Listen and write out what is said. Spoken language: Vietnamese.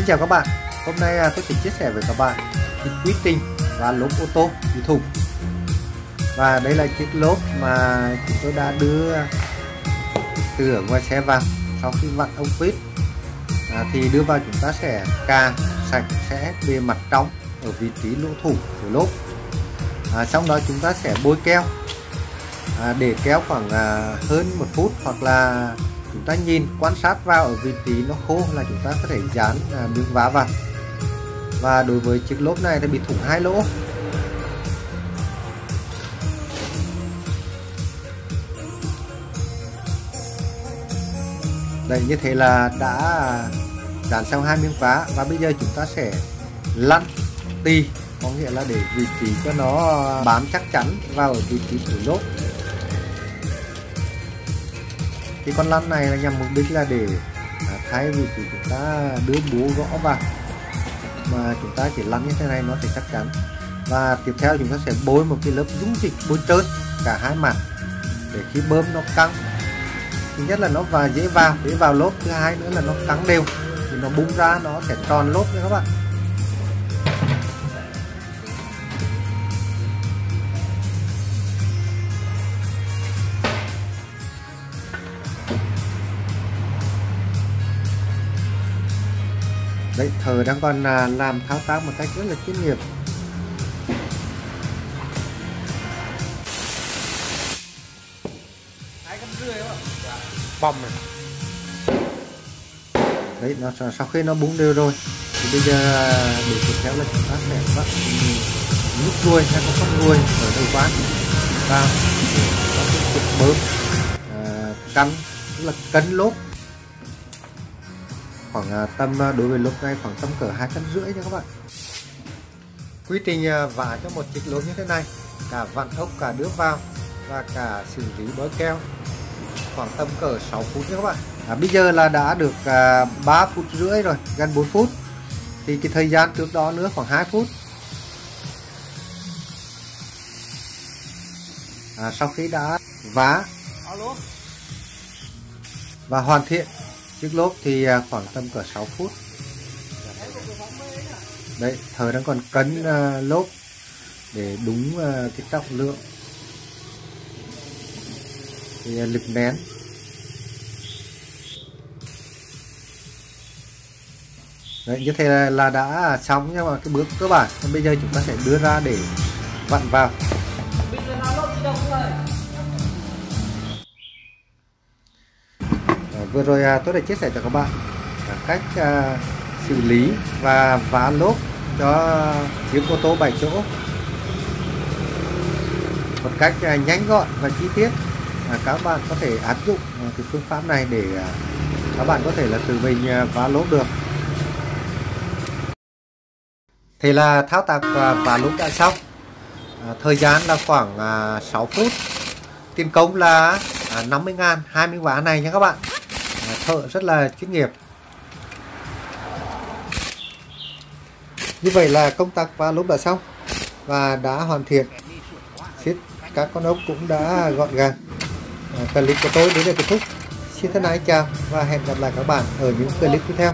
Xin chào các bạn. Hôm nay à, tôi sẽ chia sẻ với các bạn chiếc quy trình và lốp ô tô bị thủng và đây là chiếc lốp mà chúng tôi đã đưa từ ở ngoài xe vào sau khi vặn ông vít à, thì đưa vào chúng ta sẽ càng sạch sẽ bề mặt trong ở vị trí lỗ thủng của lốp. À, sau đó chúng ta sẽ bôi keo. À, để kéo khoảng à, hơn một phút hoặc là chúng ta nhìn quan sát vào ở vị trí nó khô là chúng ta có thể dán à, miếng vá vào. Và đối với chiếc lốp này thì bị thủng hai lỗ. Đây như thế là đã dán xong hai miếng vá. Và bây giờ chúng ta sẽ lăn tì có nghĩa là để vị trí cho nó bám chắc chắn vào ở vị trí của lốp thì con lăn này là nhằm mục đích là để à, thay vì chúng ta đưa búa gõ vào mà chúng ta chỉ lăn như thế này nó sẽ chắc chắn. Và tiếp theo chúng ta sẽ bôi một cái lớp dung dịch bôi trơn cả hai mặt để khi bơm nó căng. Thứ nhất là nó và dễ vào dễ vào lốp. Thứ hai nữa là nó căng đều thì nó bung ra nó sẽ tròn lốp nha các bạn. Đấy thờ đang còn à, làm thao tác một cách rất là chuyên nghiệp. Bom này. Đấy nó sau khi nó búng đều rồi thì bây giờ à, để tiếp theo là chúng ta sẽ bắt nút ruồi hay có con ruồi ở đầu ván vào có cái cục bơm à, cắn tức là cân lốp khoảng à, tầm à, đối với lốp này khoảng tầm cỡ hai cân rưỡi nha các bạn. Quy trình vả cho một chiếc lốp như thế này cả vặn ốc cả đưa vào và cả xử lý bói keo khoảng tầm cỡ 6 phút nha các bạn. À, bây giờ là đã được à, 3 phút rưỡi rồi gần 4 phút. Thì cái thời gian trước đó nữa khoảng 2 phút. À, sau khi đã vá và hoàn thiện chiếc lốp thì à, khoảng tầm cỡ 6 phút. Đấy thời đang còn cấn à, lốp để đúng à, cái trọng lượng. Thì lực nén. Đấy như thế là, là đã xong nhưng mà cái bước cơ bản. Bây giờ chúng ta sẽ đưa ra để vặn vào. Vừa rồi à, tôi đã chia sẻ cho các bạn cách à, xử lý và vá lốp cho chiếc ô tô 7 chỗ. Một cách à, nhanh gọn và chi tiết các bạn có thể áp dụng à, cái phương pháp này để à, các bạn có thể là tự mình à, vá lốp được. Thì là thao tác vá lốp đã xong. Thời gian là khoảng 6 phút. Tiền công là 50 ngàn 20 vá này nha các bạn thợ rất là chuyên nghiệp. Như vậy là công tác và lốp đã xong và đã hoàn thiện. Xít các con ốc cũng đã gọn gàng. À, clip của tôi đến đây kết thúc. Xin thân ái chào và hẹn gặp lại các bạn ở những clip tiếp theo.